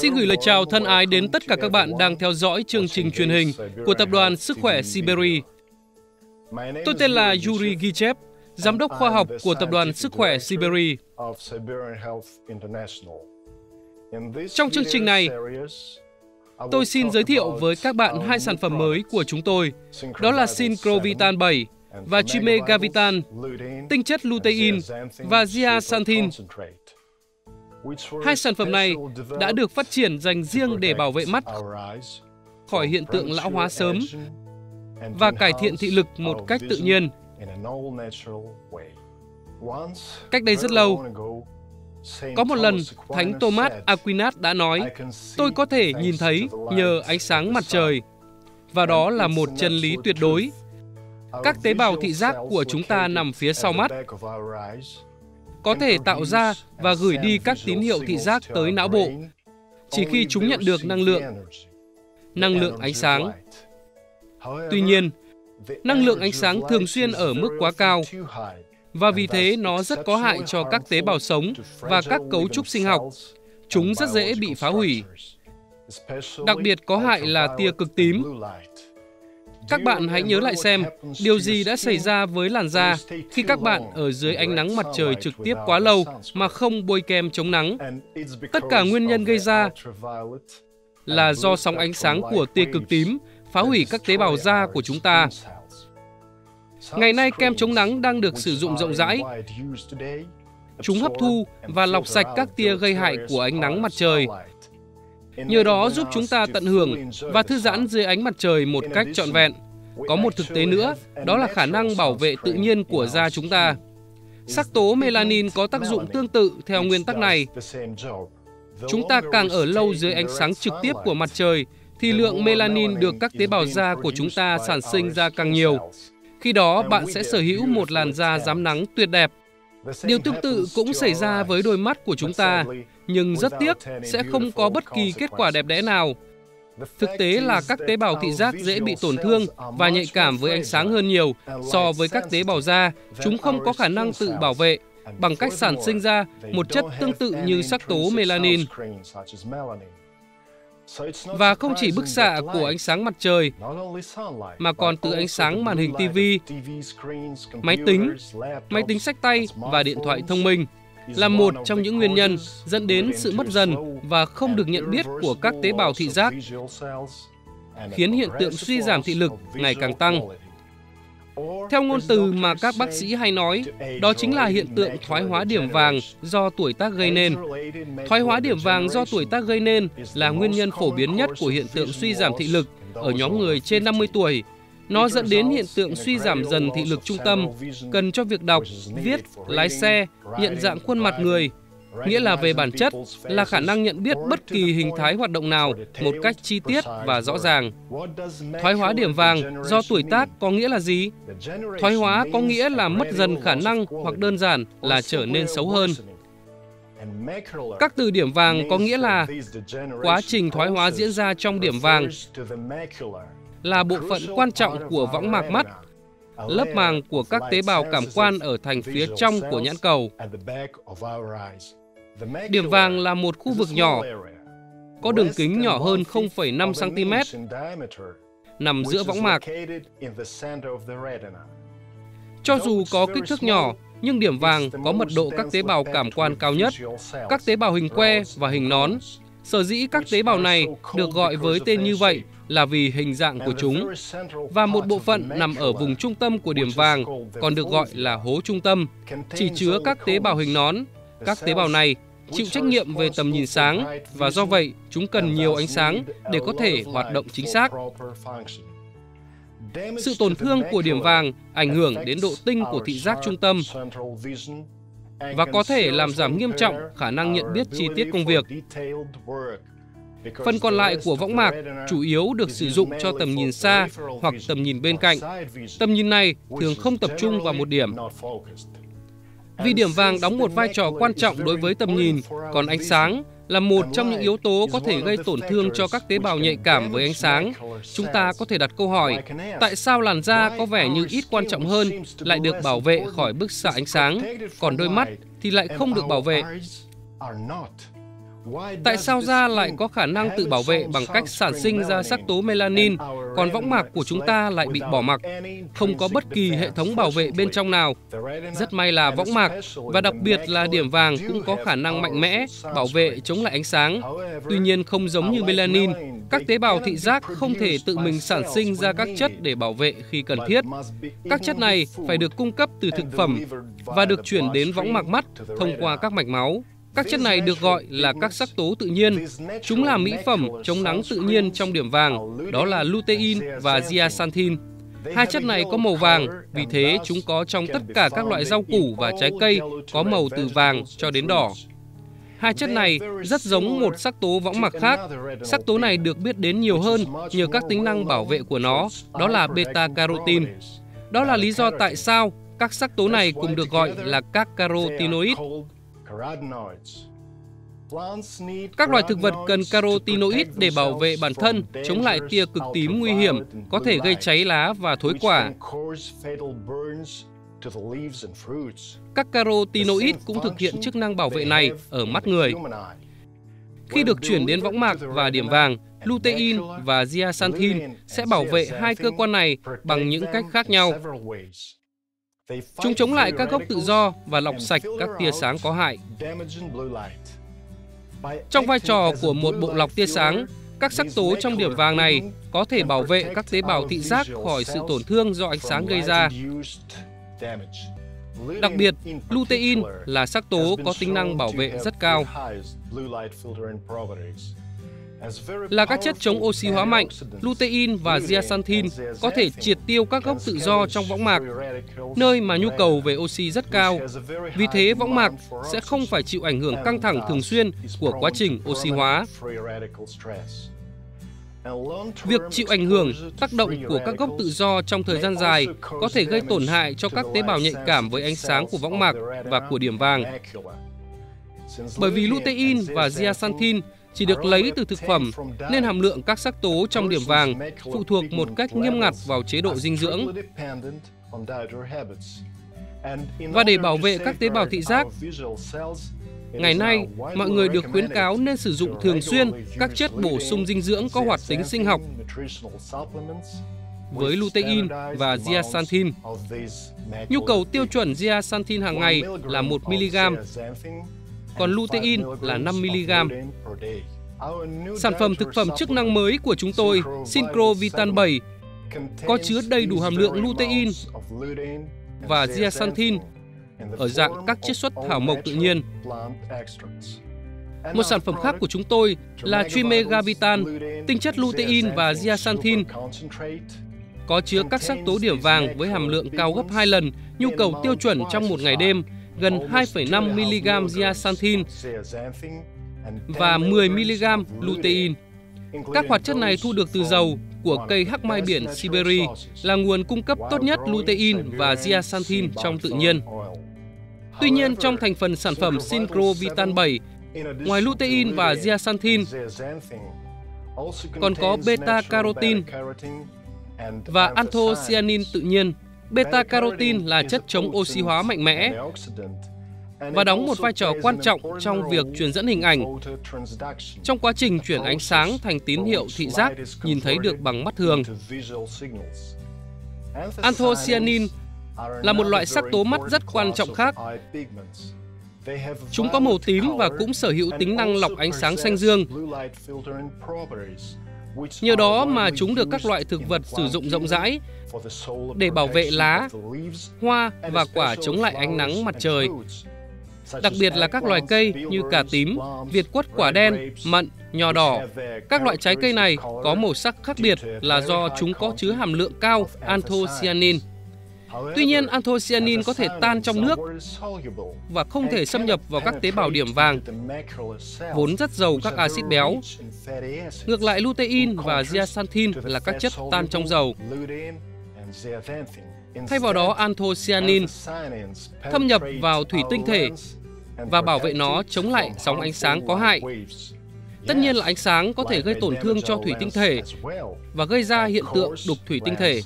Xin gửi lời chào thân ái đến tất cả các bạn đang theo dõi chương trình truyền hình của Tập đoàn Sức khỏe Siberia. Tôi tên là Yuri Gichev, Giám đốc khoa học của Tập đoàn Sức khỏe Siberia. Trong chương trình này, tôi xin giới thiệu với các bạn hai sản phẩm mới của chúng tôi, đó là Syncrovitan 7 và Trimegavitan, tinh chất lutein và zeaxanthin. Hai sản phẩm này đã được phát triển dành riêng để bảo vệ mắt khỏi hiện tượng lão hóa sớm và cải thiện thị lực một cách tự nhiên. Cách đây rất lâu, có một lần, Thánh Thomas Aquinas đã nói, tôi có thể nhìn thấy nhờ ánh sáng mặt trời, và đó là một chân lý tuyệt đối. Các tế bào thị giác của chúng ta nằm phía sau mắt, có thể tạo ra và gửi đi các tín hiệu thị giác tới não bộ chỉ khi chúng nhận được năng lượng, năng lượng ánh sáng. Tuy nhiên, năng lượng ánh sáng thường xuyên ở mức quá cao và vì thế nó rất có hại cho các tế bào sống và các cấu trúc sinh học. Chúng rất dễ bị phá hủy. Đặc biệt có hại là tia cực tím, các bạn hãy nhớ lại xem, điều gì đã xảy ra với làn da khi các bạn ở dưới ánh nắng mặt trời trực tiếp quá lâu mà không bôi kem chống nắng. Tất cả nguyên nhân gây ra là do sóng ánh sáng của tia cực tím phá hủy các tế bào da của chúng ta. Ngày nay, kem chống nắng đang được sử dụng rộng rãi. Chúng hấp thu và lọc sạch các tia gây hại của ánh nắng mặt trời Nhờ đó giúp chúng ta tận hưởng và thư giãn dưới ánh mặt trời một cách trọn vẹn. Có một thực tế nữa, đó là khả năng bảo vệ tự nhiên của da chúng ta. Sắc tố melanin có tác dụng tương tự theo nguyên tắc này. Chúng ta càng ở lâu dưới ánh sáng trực tiếp của mặt trời, thì lượng melanin được các tế bào da của chúng ta sản sinh ra càng nhiều. Khi đó, bạn sẽ sở hữu một làn da rám nắng tuyệt đẹp. Điều tương tự cũng xảy ra với đôi mắt của chúng ta nhưng rất tiếc sẽ không có bất kỳ kết quả đẹp đẽ nào. Thực tế là các tế bào thị giác dễ bị tổn thương và nhạy cảm với ánh sáng hơn nhiều so với các tế bào da. Chúng không có khả năng tự bảo vệ bằng cách sản sinh ra một chất tương tự như sắc tố melanin. Và không chỉ bức xạ của ánh sáng mặt trời, mà còn từ ánh sáng màn hình TV, máy tính, máy tính sách tay và điện thoại thông minh là một trong những nguyên nhân dẫn đến sự mất dần và không được nhận biết của các tế bào thị giác, khiến hiện tượng suy giảm thị lực ngày càng tăng. Theo ngôn từ mà các bác sĩ hay nói, đó chính là hiện tượng thoái hóa điểm vàng do tuổi tác gây nên. Thoái hóa điểm vàng do tuổi tác gây nên là nguyên nhân phổ biến nhất của hiện tượng suy giảm thị lực ở nhóm người trên 50 tuổi nó dẫn đến hiện tượng suy giảm dần thị lực trung tâm, cần cho việc đọc, viết, lái xe, nhận dạng khuôn mặt người, nghĩa là về bản chất là khả năng nhận biết bất kỳ hình thái hoạt động nào một cách chi tiết và rõ ràng. Thoái hóa điểm vàng do tuổi tác có nghĩa là gì? Thoái hóa có nghĩa là mất dần khả năng hoặc đơn giản là trở nên xấu hơn. Các từ điểm vàng có nghĩa là quá trình thoái hóa diễn ra trong điểm vàng là bộ phận quan trọng của võng mạc mắt, lớp màng của các tế bào cảm quan ở thành phía trong của nhãn cầu. Điểm vàng là một khu vực nhỏ, có đường kính nhỏ hơn 0,5 cm, nằm giữa võng mạc. Cho dù có kích thước nhỏ, nhưng điểm vàng có mật độ các tế bào cảm quan cao nhất, các tế bào hình que và hình nón. Sở dĩ các tế bào này được gọi với tên như vậy là vì hình dạng của chúng và một bộ phận nằm ở vùng trung tâm của điểm vàng còn được gọi là hố trung tâm, chỉ chứa các tế bào hình nón. Các tế bào này chịu trách nhiệm về tầm nhìn sáng và do vậy chúng cần nhiều ánh sáng để có thể hoạt động chính xác. Sự tổn thương của điểm vàng ảnh hưởng đến độ tinh của thị giác trung tâm và có thể làm giảm nghiêm trọng khả năng nhận biết chi tiết công việc. Phần còn lại của võng mạc chủ yếu được sử dụng cho tầm nhìn xa hoặc tầm nhìn bên cạnh. Tầm nhìn này thường không tập trung vào một điểm. Vì điểm vàng đóng một vai trò quan trọng đối với tầm nhìn, còn ánh sáng là một trong những yếu tố có thể gây tổn thương cho các tế bào nhạy cảm với ánh sáng. Chúng ta có thể đặt câu hỏi, tại sao làn da có vẻ như ít quan trọng hơn lại được bảo vệ khỏi bức xạ ánh sáng, còn đôi mắt thì lại không được bảo vệ? Tại sao da lại có khả năng tự bảo vệ bằng cách sản sinh ra sắc tố melanin, còn võng mạc của chúng ta lại bị bỏ mặc, không có bất kỳ hệ thống bảo vệ bên trong nào? Rất may là võng mạc, và đặc biệt là điểm vàng cũng có khả năng mạnh mẽ bảo vệ chống lại ánh sáng. Tuy nhiên không giống như melanin, các tế bào thị giác không thể tự mình sản sinh ra các chất để bảo vệ khi cần thiết. Các chất này phải được cung cấp từ thực phẩm và được chuyển đến võng mạc mắt thông qua các mạch máu. Các chất này được gọi là các sắc tố tự nhiên. Chúng là mỹ phẩm chống nắng tự nhiên trong điểm vàng, đó là lutein và zeaxanthin. Hai chất này có màu vàng, vì thế chúng có trong tất cả các loại rau củ và trái cây có màu từ vàng cho đến đỏ. Hai chất này rất giống một sắc tố võng mạc khác. Sắc tố này được biết đến nhiều hơn nhờ các tính năng bảo vệ của nó, đó là beta-carotene. Đó là lý do tại sao các sắc tố này cũng được gọi là các carotenoid. Các loài thực vật cần carotenoid để bảo vệ bản thân chống lại tia cực tím nguy hiểm có thể gây cháy lá và thối quả. Các carotenoid cũng thực hiện chức năng bảo vệ này ở mắt người. Khi được chuyển đến võng mạc và điểm vàng, lutein và zeaxanthin sẽ bảo vệ hai cơ quan này bằng những cách khác nhau. Chúng chống lại các gốc tự do và lọc sạch các tia sáng có hại. Trong vai trò của một bộ lọc tia sáng, các sắc tố trong điểm vàng này có thể bảo vệ các tế bào thị giác khỏi sự tổn thương do ánh sáng gây ra. Đặc biệt, lutein là sắc tố có tính năng bảo vệ rất cao. Là các chất chống oxy hóa mạnh, lutein và zeaxanthin có thể triệt tiêu các gốc tự do trong võng mạc, nơi mà nhu cầu về oxy rất cao. Vì thế, võng mạc sẽ không phải chịu ảnh hưởng căng thẳng thường xuyên của quá trình oxy hóa. Việc chịu ảnh hưởng, tác động của các gốc tự do trong thời gian dài có thể gây tổn hại cho các tế bào nhạy cảm với ánh sáng của võng mạc và của điểm vàng. Bởi vì lutein và zeaxanthin chỉ được lấy từ thực phẩm nên hàm lượng các sắc tố trong điểm vàng phụ thuộc một cách nghiêm ngặt vào chế độ dinh dưỡng. Và để bảo vệ các tế bào thị giác, Ngày nay, mọi người được khuyến cáo nên sử dụng thường xuyên các chất bổ sung dinh dưỡng có hoạt tính sinh học với lutein và zeaxanthin. Nhu cầu tiêu chuẩn zeaxanthin hàng ngày là 1 mg, còn lutein là 5 mg. Sản phẩm thực phẩm chức năng mới của chúng tôi, Synchro Vitan 7, có chứa đầy đủ hàm lượng lutein và zeaxanthin ở dạng các chiết xuất thảo mộc tự nhiên. Một sản phẩm khác của chúng tôi là Trimegavitan, tinh chất lutein và zeaxanthin, có chứa các sắc tố điểm vàng với hàm lượng cao gấp 2 lần nhu cầu tiêu chuẩn trong một ngày đêm, gần 2,5 mg zeaxanthin và 10 mg lutein. Các hoạt chất này thu được từ dầu của cây hắc mai biển Siberia là nguồn cung cấp tốt nhất lutein và zeaxanthin trong tự nhiên. Tuy nhiên, trong thành phần sản phẩm SynCro Vitan 7, ngoài lutein và zeaxanthin, còn có beta-carotene và anthocyanin tự nhiên. Beta-carotene là chất chống oxy hóa mạnh mẽ và đóng một vai trò quan trọng trong việc truyền dẫn hình ảnh trong quá trình chuyển ánh sáng thành tín hiệu thị giác, nhìn thấy được bằng mắt thường. Anthocyanin là một loại sắc tố mắt rất quan trọng khác. Chúng có màu tím và cũng sở hữu tính năng lọc ánh sáng xanh dương. Nhờ đó mà chúng được các loại thực vật sử dụng rộng rãi để bảo vệ lá, hoa và quả chống lại ánh nắng mặt trời. Đặc biệt là các loài cây như cà tím, việt quất quả đen, mận, nho đỏ. Các loại trái cây này có màu sắc khác biệt là do chúng có chứa hàm lượng cao anthocyanin. Tuy nhiên, anthocyanin có thể tan trong nước và không thể xâm nhập vào các tế bào điểm vàng, vốn rất giàu các axit béo. Ngược lại, lutein và zeaxanthin là các chất tan trong dầu. Thay vào đó, anthocyanin thâm nhập vào thủy tinh thể và bảo vệ nó chống lại sóng ánh sáng có hại. Tất nhiên là ánh sáng có thể gây tổn thương cho thủy tinh thể và gây ra hiện tượng đục thủy tinh thể.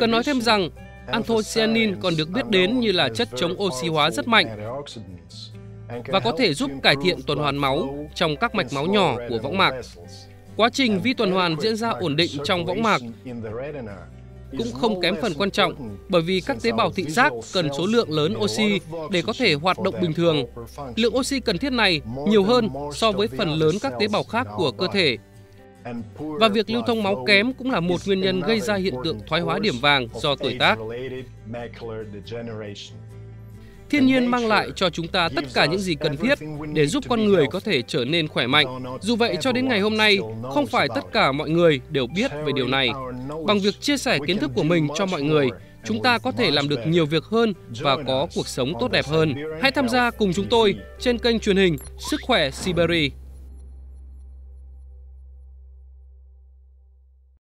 Cần nói thêm rằng, anthocyanin còn được biết đến như là chất chống oxy hóa rất mạnh. và có thể giúp cải thiện tuần hoàn máu trong các mạch máu nhỏ của võng mạc. Quá trình vi tuần hoàn diễn ra ổn định trong võng mạc cũng không kém phần quan trọng bởi vì các tế bào thị giác cần số lượng lớn oxy để có thể hoạt động bình thường. Lượng oxy cần thiết này nhiều hơn so với phần lớn các tế bào khác của cơ thể. Và việc lưu thông máu kém cũng là một nguyên nhân gây ra hiện tượng thoái hóa điểm vàng do tuổi tác. Thiên nhiên mang lại cho chúng ta tất cả những gì cần thiết để giúp con người có thể trở nên khỏe mạnh. Dù vậy, cho đến ngày hôm nay, không phải tất cả mọi người đều biết về điều này. Bằng việc chia sẻ kiến thức của mình cho mọi người, chúng ta có thể làm được nhiều việc hơn và có cuộc sống tốt đẹp hơn. Hãy tham gia cùng chúng tôi trên kênh truyền hình Sức khỏe Siberia.